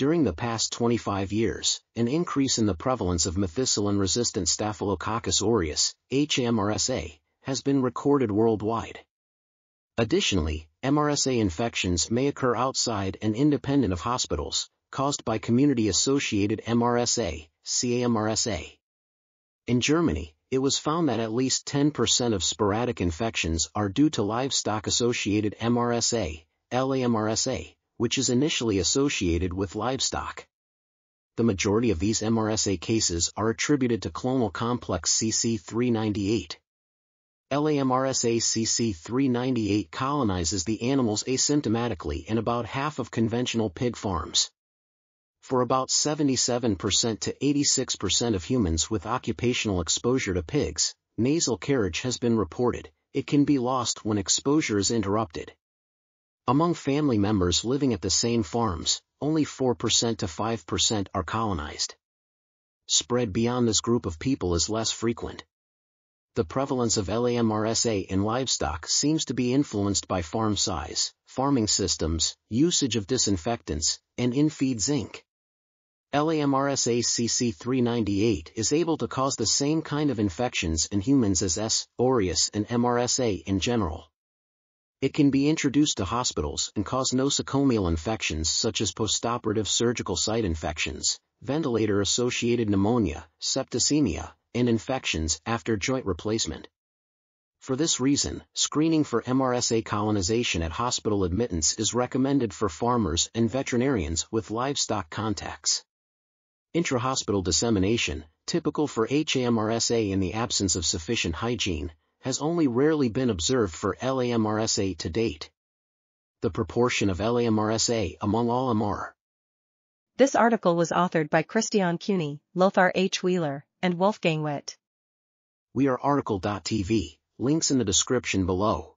During the past 25 years, an increase in the prevalence of methicillin-resistant Staphylococcus aureus, HMRSA, has been recorded worldwide. Additionally, MRSA infections may occur outside and independent of hospitals, caused by community-associated MRSA, CAMRSA. In Germany, it was found that at least 10% of sporadic infections are due to livestock-associated MRSA, LAMRSA, which is initially associated with livestock. The majority of these MRSA cases are attributed to clonal complex CC398. LAMRSA CC398 colonizes the animals asymptomatically in about half of conventional pig farms. For about 77% to 86% of humans with occupational exposure to pigs, nasal carriage has been reported, it can be lost when exposure is interrupted. Among family members living at the same farms, only 4% to 5% are colonized. Spread beyond this group of people is less frequent. The prevalence of LAMRSA in livestock seems to be influenced by farm size, farming systems, usage of disinfectants, and in-feed zinc. LAMRSA CC398 is able to cause the same kind of infections in humans as S. aureus and MRSA in general. It can be introduced to hospitals and cause nosocomial infections such as postoperative surgical site infections, ventilator-associated pneumonia, septicemia, and infections after joint replacement. For this reason, screening for MRSA colonization at hospital admittance is recommended for farmers and veterinarians with livestock contacts. Intrahospital dissemination, typical for HAMRSA in the absence of sufficient hygiene, has only rarely been observed for LAMRSA to date. The proportion of LAMRSA among all MR. This article was authored by Christiane Cuny, Lothar H. Wieler, and Wolfgang Witte. We are RTCL.TV, links in the description below.